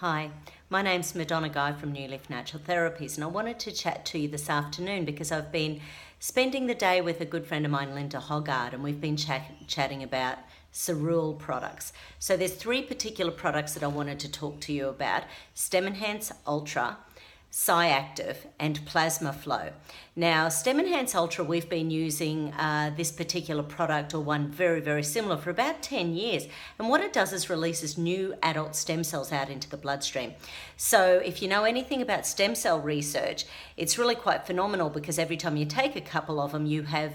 Hi, my name's Madonna Guy from New Leaf Natural Therapies, and I wanted to chat to you this afternoon because I've been spending the day with a good friend of mine, Linda Hoggard, and we've been chat- chatting about Cerule products. So there's three particular products that I wanted to talk to you about: Stem Enhance Ultra, Cyactive and Plasma Flo. Now, Stem Enhance Ultra, we've been using uh, this particular product or one very, very similar for about 10 years. And what it does is releases new adult stem cells out into the bloodstream. So, if you know anything about stem cell research, it's really quite phenomenal because every time you take a couple of them, you have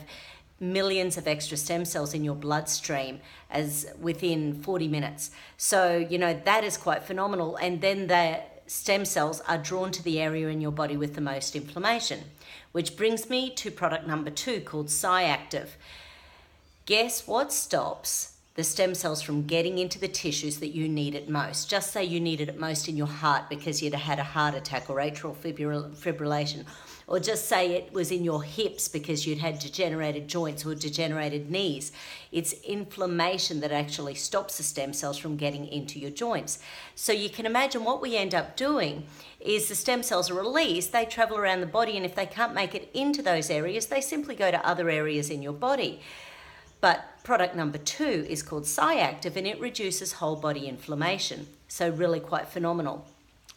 millions of extra stem cells in your bloodstream as within 40 minutes. So, you know, that is quite phenomenal. And then the stem cells are drawn to the area in your body with the most inflammation. Which brings me to product number two called Cyactive. Guess what stops the stem cells from getting into the tissues that you need it most. Just say you need it most in your heart because you'd had a heart attack or atrial fibrillation, or just say it was in your hips because you'd had degenerated joints or degenerated knees. It's inflammation that actually stops the stem cells from getting into your joints. So you can imagine what we end up doing is the stem cells are released, they travel around the body, and if they can't make it into those areas, they simply go to other areas in your body. But product number two is called Cyactive and it reduces whole body inflammation. So, really quite phenomenal.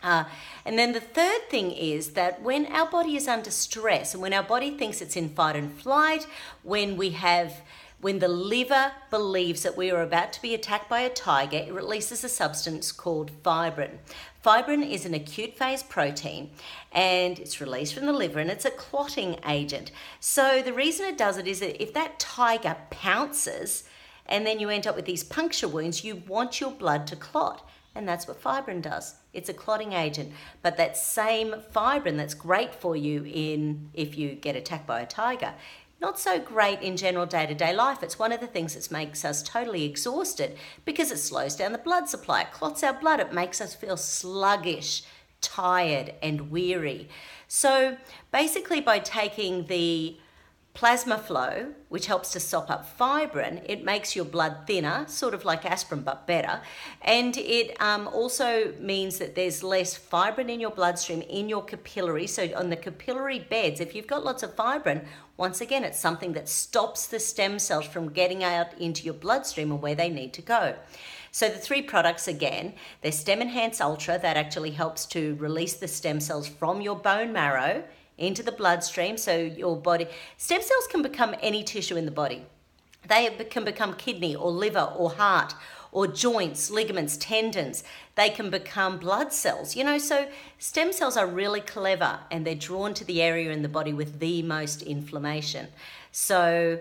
Uh, and then the third thing is that when our body is under stress and when our body thinks it's in fight and flight, when we have when the liver believes that we are about to be attacked by a tiger, it releases a substance called fibrin. Fibrin is an acute phase protein and it's released from the liver and it's a clotting agent. So, the reason it does it is that if that tiger pounces and then you end up with these puncture wounds, you want your blood to clot. And that's what fibrin does. It's a clotting agent. But that same fibrin that's great for you in if you get attacked by a tiger not so great in general day to day life. It's one of the things that makes us totally exhausted because it slows down the blood supply, it clots our blood, it makes us feel sluggish, tired, and weary. So basically, by taking the Plasma Flo, which helps to sop up fibrin, it makes your blood thinner, sort of like aspirin but better. And it um, also means that there's less fibrin in your bloodstream, in your capillary. So, on the capillary beds, if you've got lots of fibrin, once again, it's something that stops the stem cells from getting out into your bloodstream and where they need to go. So the three products again, they're Stem Enhance Ultra that actually helps to release the stem cells from your bone marrow into the bloodstream. So your body, stem cells can become any tissue in the body. They can become kidney or liver or heart or joints, ligaments, tendons. They can become blood cells. You know, so stem cells are really clever and they're drawn to the area in the body with the most inflammation. So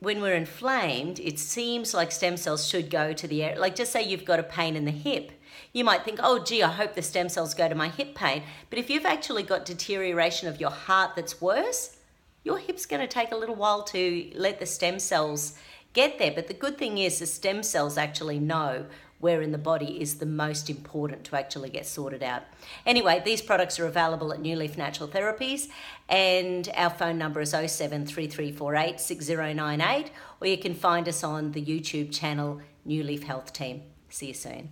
when we're inflamed, it seems like stem cells should go to the area. Like, just say you've got a pain in the hip. You might think, oh, gee, I hope the stem cells go to my hip pain. But if you've actually got deterioration of your heart that's worse, your hip's going to take a little while to let the stem cells get there. But the good thing is, the stem cells actually know where in the body is the most important to actually get sorted out. Anyway, these products are available at New Leaf Natural Therapies, and our phone number is 073348 6098, or you can find us on the YouTube channel New Leaf Health Team. See you soon.